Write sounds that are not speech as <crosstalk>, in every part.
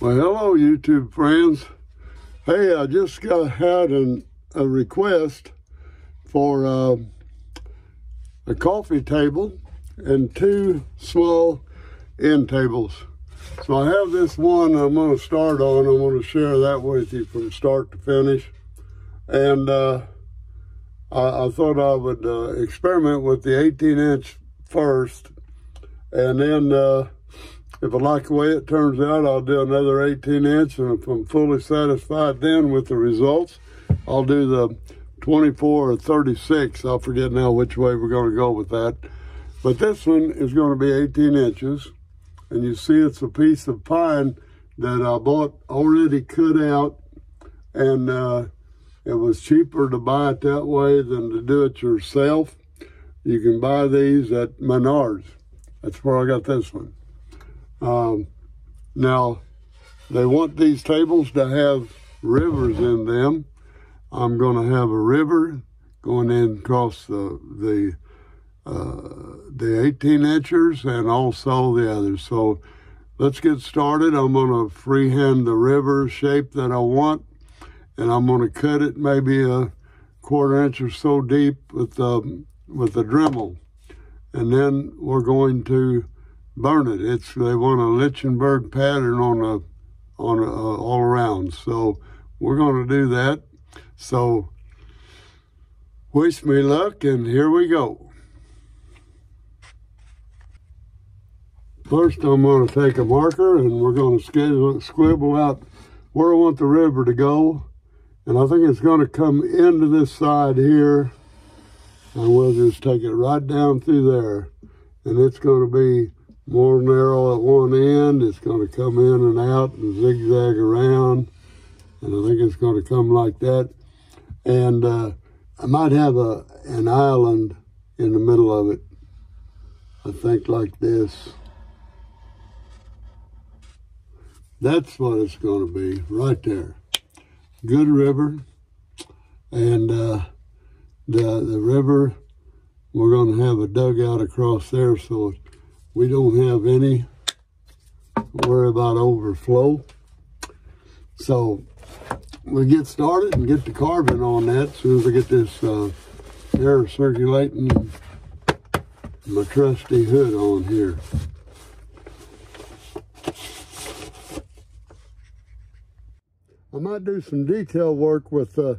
Well, hello, YouTube friends. Hey, I just got had an, a request for uh, a coffee table and two small end tables. So I have this one I'm going to start on. I'm going to share that with you from start to finish. And uh, I, I, thought I would uh, experiment with the 18 inch first. And then uh, if I like the way it turns out, I'll do another 18 inch. And if I'm fully satisfied then with the results, I'll do the 24 or 36. I'll forget now which way we're going to go with that. But this one is going to be 18 inches. And you see it's a piece of pine that I bought already cut out. And uh, it was cheaper to buy it that way than to do it yourself. You can buy these at Menards. That's where I got this one. Um, now, they want these tables to have rivers in them. I'm going to have a river going in across the the uh, the 18 inchers and also the others. So let's get started. I'm going to freehand the river shape that I want, and I'm going to cut it maybe a quarter inch or so deep with the with the Dremel, and then we're going to burn it. It's they want a Lichtenberg pattern on a on a, uh, all around. So we're going to do that. So wish me luck, and here we go. First, I'm going to take a marker and we're going to scribble out where I want the river to go. And I think it's going to come into this side here. And we'll just take it right down through there. And it's going to be more narrow at one end. It's going to come in and out and zigzag around. And I think it's going to come like that. And uh, I might have a an island in the middle of it. I think like this. That's what it's going to be right there. Good river. And uh, the, the river, we're going to have a dugout across there so we don't have any worry about overflow. So we get started and get the carbon on that as soon as I get this uh, air circulating my trusty hood on here. I might do some detail work with uh,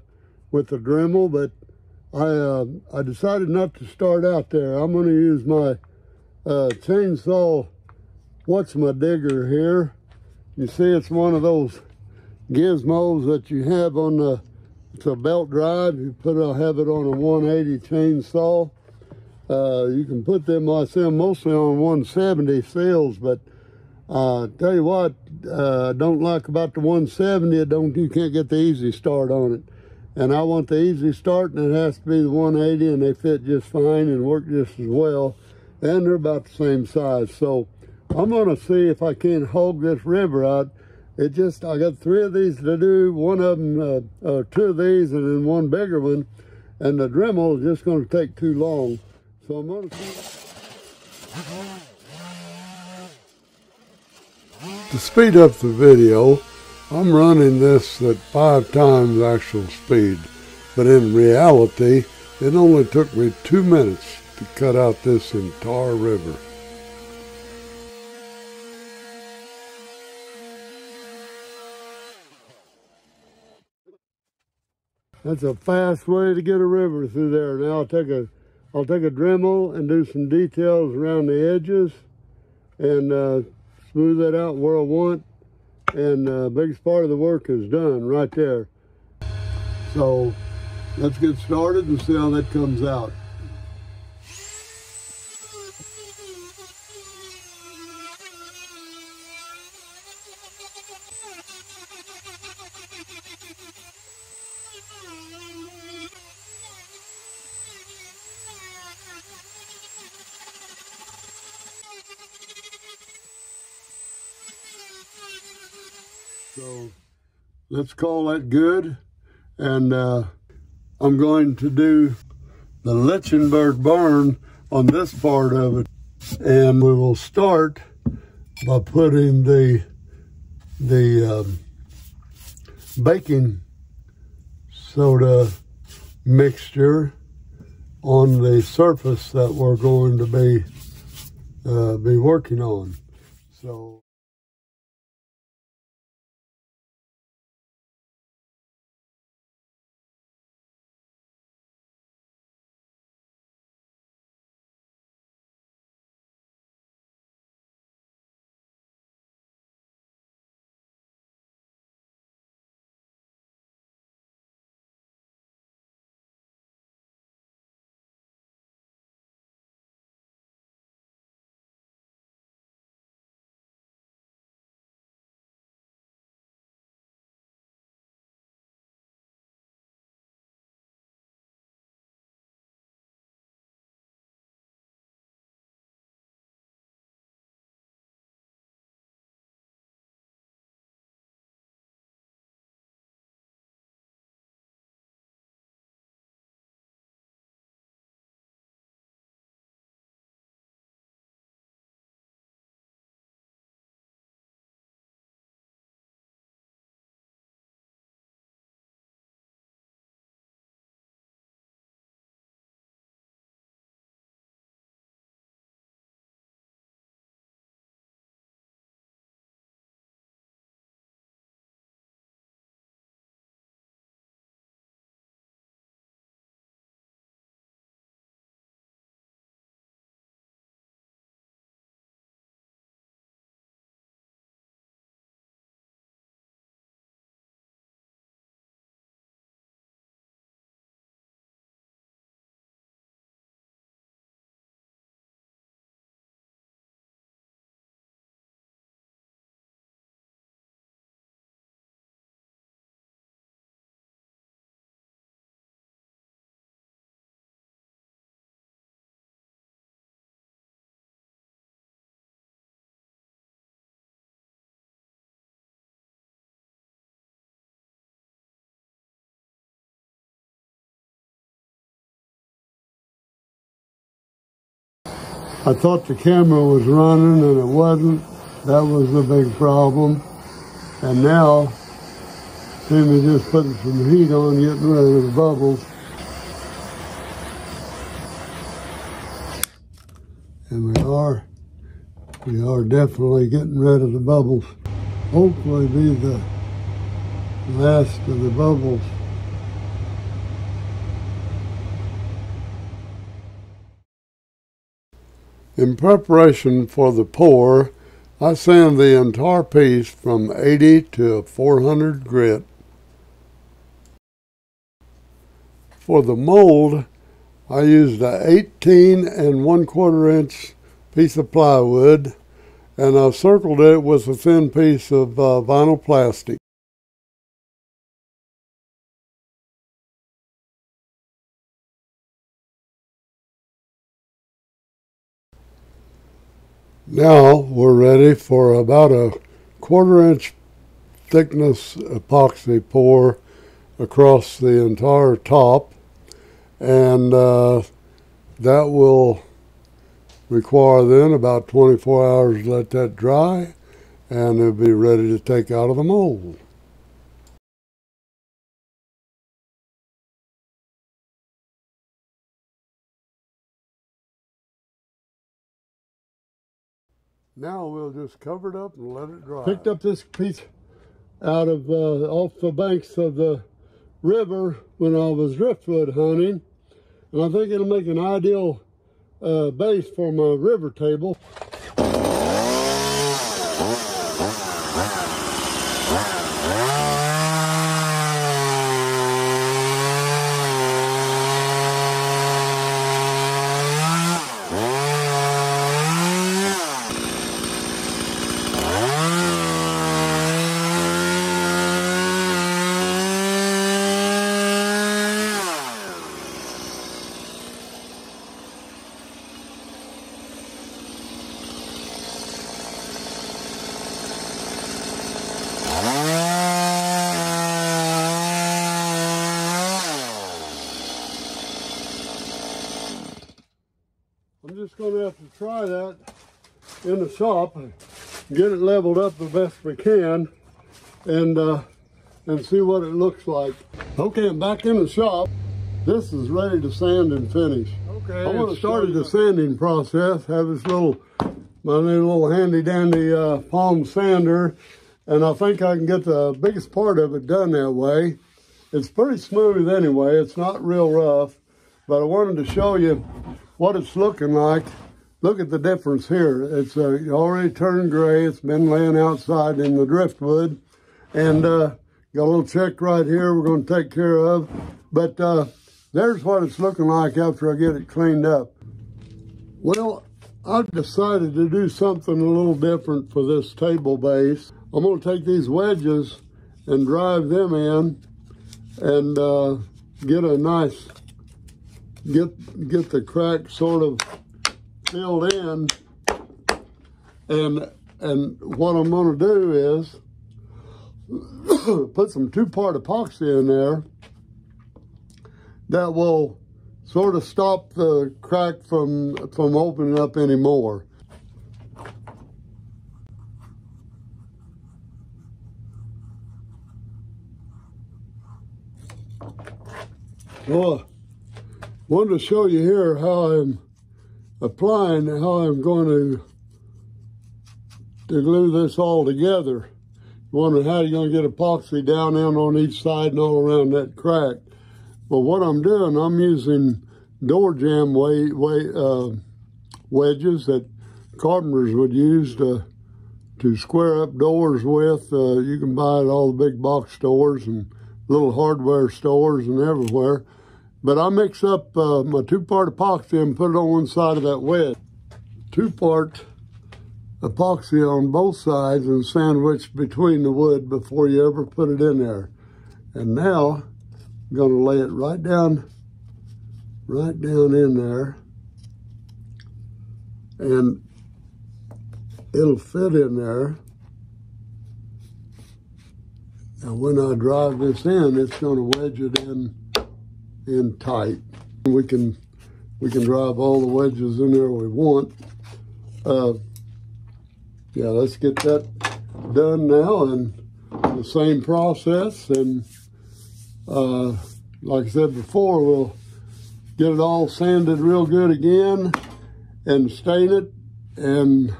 with the Dremel, but I uh, I decided not to start out there. I'm going to use my uh, chainsaw, what's my digger here. You see it's one of those gizmos that you have on the, it's a belt drive. You put it, have it on a 180 chainsaw. Uh, you can put them, I see them mostly on 170 Stihls, but uh, tell you what, uh, I don't like about the 170, don't, you can't get the easy start on it. And I want the easy start and it has to be the 180 and they fit just fine and work just as well and they're about the same size. So I'm going to see if I can hog this river out. It just, I got three of these to do, one of them, uh, uh, two of these, and then one bigger one. And the Dremel is just going to take too long. So I'm going to see. To speed up the video, I'm running this at five times actual speed. But in reality, it only took me two minutes to cut out this entire river. That's a fast way to get a river through there. Now I'll take a, I'll take a Dremel and do some details around the edges and uh, smooth that out where I want. And uh, biggest part of the work is done right there. So let's get started and see how that comes out. So let's call that good. And uh, I'm going to do the Lichtenberg burn on this part of it. And we will start by putting the the um, baking soda mixture on the surface that we're going to be uh, be working on. So. I thought the camera was running and it wasn't. That was the big problem. And now, see me just putting some heat on, getting rid of the bubbles. And we are, we are definitely getting rid of the bubbles. Hopefully be the last of the bubbles. In preparation for the pour, I sand the entire piece from 80 to 400 grit. For the mold, I used a 18 and 1 quarter inch piece of plywood and I circled it with a thin piece of uh, vinyl plastic. Now we're ready for about a quarter inch thickness epoxy pour across the entire top and uh, that will require then about 24 hours to let that dry and it'll be ready to take out of the mold. Now we'll just cover it up and let it dry. Picked up this piece out of uh, off the banks of the river when I was driftwood hunting. And I think it'll make an ideal uh, base for my river table. Going to have to try that in the shop and get it leveled up the best we can. and uh, and see what it looks like. Okay, I'm back in the shop. This is ready to sand and finish. Okay. I want to start the sanding process. Have this little, my new little handy dandy uh, palm sander, and I think I can get the biggest part of it done that way. It's pretty smooth anyway. It's not real rough, but I wanted to show you what it's looking like. Look at the difference here. It's uh, already turned gray. It's been laying outside in the driftwood, and uh, got a little check right here we're going to take care of. But uh, there's what it's looking like after I get it cleaned up. Well, I've decided to do something a little different for this table base. I'm going to take these wedges and drive them in and uh, get a nice, get, get the crack sort of filled in. And, and what I'm going to do is <coughs> put some two-part epoxy in there that will sort of stop the crack from, from opening up anymore. I wanted to show you here how I'm applying, how I'm going to, to glue this all together. Wondering how you're going to get epoxy down in on each side and all around that crack. Well, what I'm doing, I'm using door jamb way, way, uh, wedges that carpenters would use to to square up doors with. Uh, you can buy at all the big box stores and little hardware stores and everywhere. But I mix up uh, my two-part epoxy and put it on one side of that wedge. Two-part epoxy on both sides and sandwich between the wood before you ever put it in there. And now I'm going to lay it right down, right down in there. And it'll fit in there. Now when I drive this in, it's going to wedge it in, in tight. We can, we can drive all the wedges in there we want. Uh, yeah, let's get that done now and the same process and uh, like I said before, we'll get it all sanded real good again and stain it. And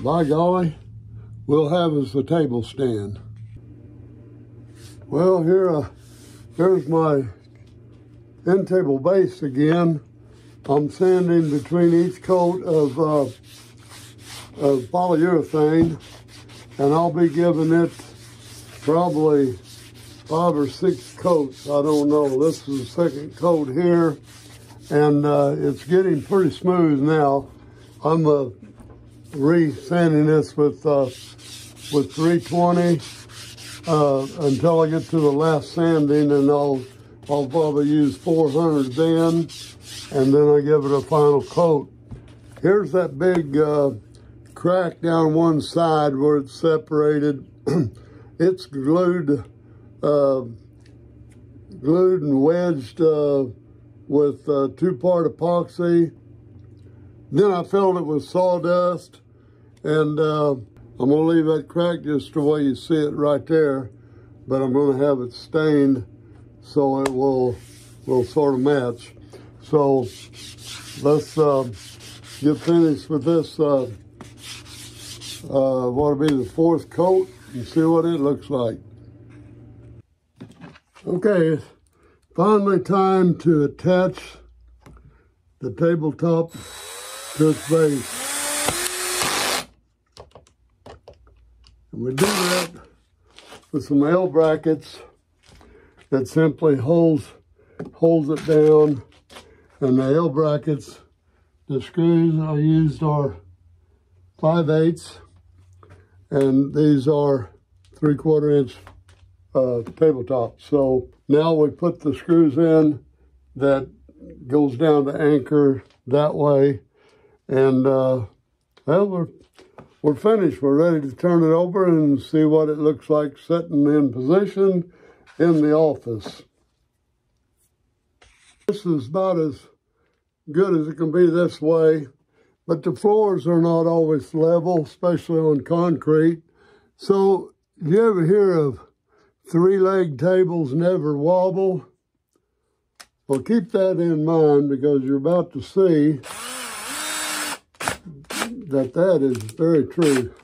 by golly, we'll have us a table stand. Well, here, uh, here's my end table base again. I'm sanding between each coat of, uh, of polyurethane, and I'll be giving it probably five or six coats. I don't know. This is the second coat here, and uh, it's getting pretty smooth now. I'm uh, re-sanding this with uh, with 320 uh, until I get to the last sanding, and I'll I'll probably use 400 then, and then I give it a final coat. Here's that big uh, crack down one side where it's separated. <clears throat> it's glued uh, glued and wedged uh, with uh, two-part epoxy. Then I filled it with sawdust, and uh, I'm to leave that crack just the way you see it right there, but I'm to have it stained so it will, will sort of match. So let's uh, get finished with this, uh, uh, what will be the fourth coat and see what it looks like. Okay, finally time to attach the tabletop to its base. And we do that with some L brackets that simply holds holds it down. And the L brackets, the screws I used are 5 eighths, and these are 3 quarter inch uh, tabletop. So now we put the screws in that goes down to anchor that way. And uh, well, we're, we're finished. We're ready to turn it over and see what it looks like sitting in position in the office. This is about as good as it can be this way, but the floors are not always level, especially on concrete. So you ever hear of three-leg tables never wobble? Well, keep that in mind because you're about to see that that is very true.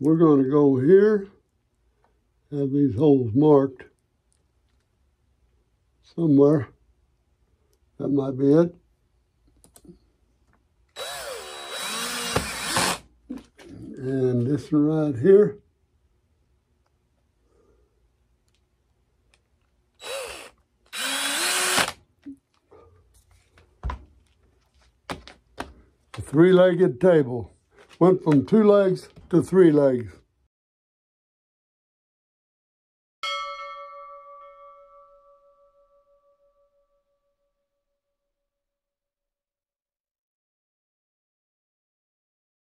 We're going to go here, have these holes marked somewhere. That might be it. And this one right here. Three-legged table. Went from two legs to three legs.